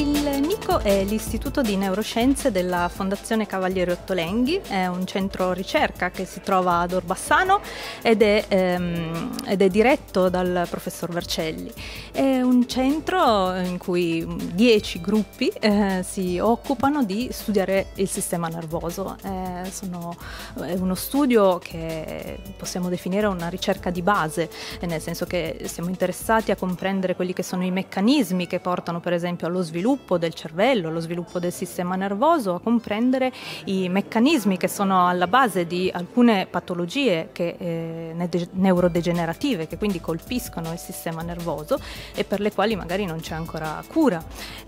Il NICO è l'Istituto di Neuroscienze della Fondazione Cavaliere Ottolenghi, è un centro ricerca che si trova ad Orbassano ed è, ehm, ed è diretto dal professor Vercelli. È un centro in cui dieci gruppi eh, si occupano di studiare il sistema nervoso. Eh, sono, è uno studio che possiamo definire una ricerca di base, nel senso che siamo interessati a comprendere quelli che sono i meccanismi che portano per esempio allo sviluppo del cervello, allo sviluppo del sistema nervoso, a comprendere i meccanismi che sono alla base di alcune patologie che, eh, neurodegenerative che quindi colpiscono il sistema nervoso e per le quali magari non c'è ancora cura.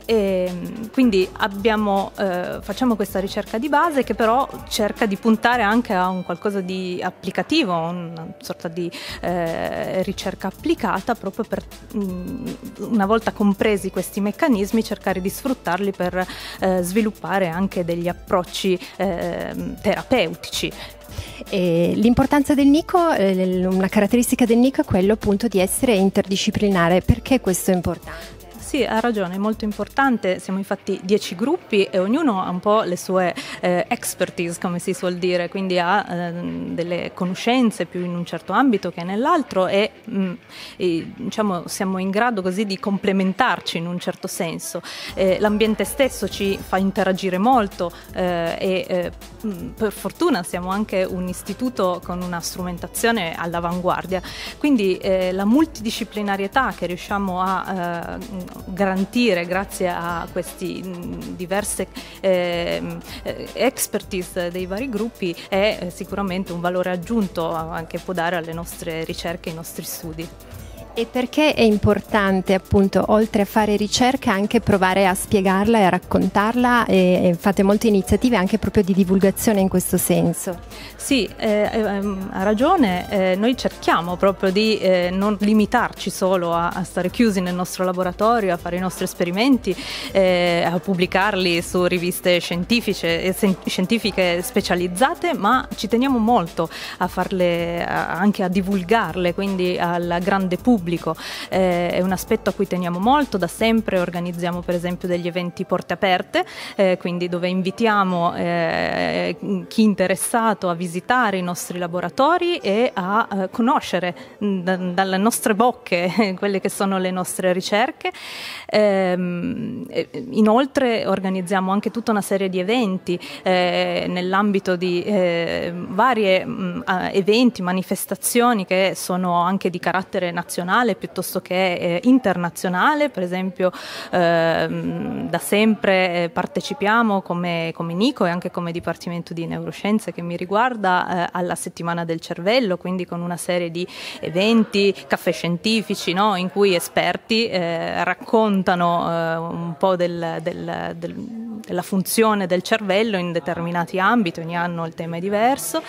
E, quindi abbiamo, eh, facciamo questa ricerca di base che però cerca di puntare anche a un qualcosa di applicativo, una sorta di eh, ricerca applicata proprio per mh, una volta compresi questi meccanismi cercare di sfruttarli per eh, sviluppare anche degli approcci eh, terapeutici. E l'importanza del NICO, eh, una caratteristica del NICO è quello appunto di essere interdisciplinare. Perché questo è importante? Sì, ha ragione, è molto importante. Siamo infatti dieci gruppi e ognuno ha un po' le sue eh, expertise, come si suol dire, quindi ha eh, delle conoscenze più in un certo ambito che nell'altro e, mh, mm, e diciamo, siamo in grado così di complementarci in un certo senso. Eh, l'ambiente stesso ci fa interagire molto eh, e eh, mm, per fortuna siamo anche un istituto con una strumentazione all'avanguardia, quindi eh, la multidisciplinarietà che riusciamo a garantire grazie a queste diverse ehm, eh, expertise dei vari gruppi è eh, sicuramente un valore aggiunto che può dare alle nostre ricerche e ai nostri studi. E perché è importante appunto oltre a fare ricerca anche provare a spiegarla e a raccontarla e, fate molte iniziative anche proprio di divulgazione in questo senso? Sì, eh, eh, ha ragione, eh, noi cerchiamo proprio di eh, non limitarci solo a, a, stare chiusi nel nostro laboratorio, a fare i nostri esperimenti, eh, a pubblicarli su riviste scientifiche, scientifiche specializzate, ma ci teniamo molto a farle, a, anche a divulgarle, quindi al grande pubblico pubblico, eh, è un aspetto a cui teniamo molto, da sempre organizziamo per esempio degli eventi porte aperte, eh, quindi dove invitiamo eh, chi interessato a visitare i nostri laboratori e a eh, conoscere d- dalle nostre bocche quelle che sono le nostre ricerche. Ehm, inoltre organizziamo anche tutta una serie di eventi eh, nell'ambito di eh, vari eventi, manifestazioni che sono anche di carattere nazionale nazionale piuttosto che eh, internazionale, per esempio ehm, da sempre eh, partecipiamo come, come, NICO e anche come Dipartimento di Neuroscienze che mi riguarda eh, alla settimana del cervello, quindi con una serie di eventi, caffè scientifici no? in cui esperti eh, raccontano un po' del, del, del, della funzione del cervello in determinati ambiti, ogni anno il tema è diverso.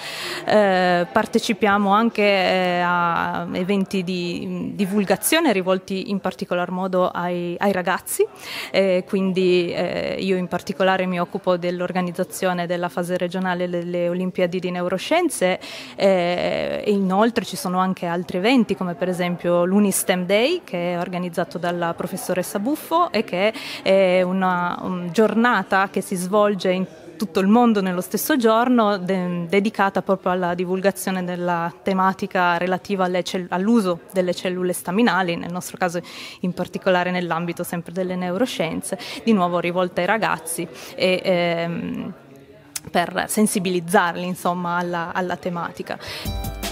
Eh, partecipiamo anche a eventi di divulgazione rivolti in particolar modo ai, ai ragazzi, eh, quindi eh, io in particolare mi occupo dell'organizzazione della fase regionale delle Olimpiadi di Neuroscienze eh, e inoltre ci sono anche altri eventi come per esempio l'Unistem Day che è organizzato dalla professoressa Buffo e che è una un giornata che si svolge in tutto il mondo nello stesso giorno, de- dedicata proprio alla divulgazione della tematica relativa all'uso delle cellule staminali, nel nostro caso in particolare nell'ambito sempre delle neuroscienze, di nuovo rivolta ai ragazzi e, ehm, per sensibilizzarli insomma alla, alla tematica.